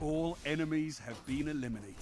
All enemies have been eliminated.